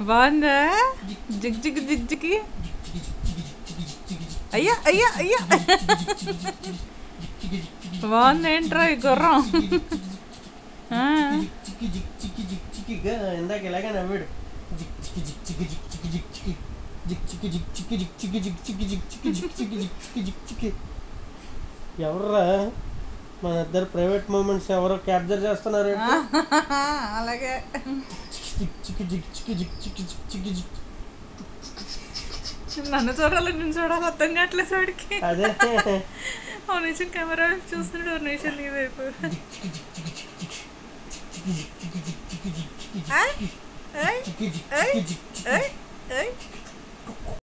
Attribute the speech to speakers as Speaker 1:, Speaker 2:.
Speaker 1: బాగుందా zig zig zig zig అయ్యా అయ్యా అయ్యా బాగుంది ఏంట్రా ఈ గుర్రం
Speaker 2: ఇందాక ఇలాగే నవ్వాడు ఎవర్రా? మన ఇద్దరు ప్రైవేట్ మూమెంట్స్ ఎవరో క్యాప్చర్ చేస్తున్నారు
Speaker 1: అలాగే. నన్ను చూడాలి నేను చూడాలి అర్థం కావట్లేదు వాడికి.
Speaker 2: అదే.
Speaker 1: ఒక నిమిషం కెమెరా వైపు చూస్తున్నాడు ఒక నిమిషం నీ వైపు. ఏయ్, ఏయ్, ఏయ్.